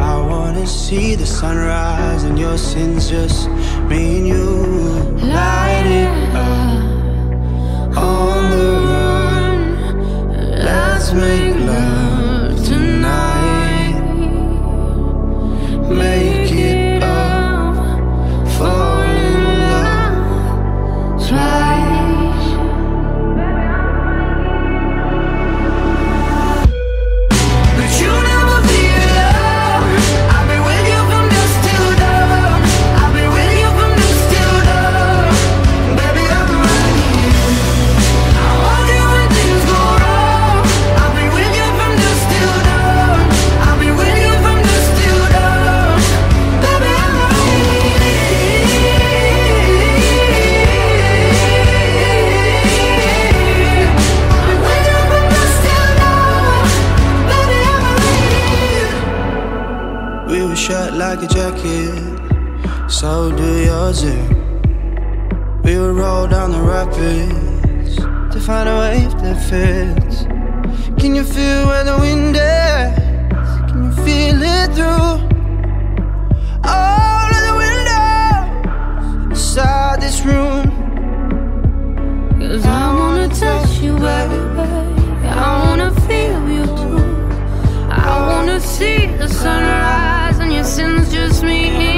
I wanna see the sunrise and your sins, just me and you. Like a jacket, so do yours. eh? We would roll down the rapids to find a wave that fits. Can you feel where the wind is? Can you feel it through all of the windows inside this room? Cause I wanna touch you, baby. I wanna feel you too. I wanna see the sunrise sins, just me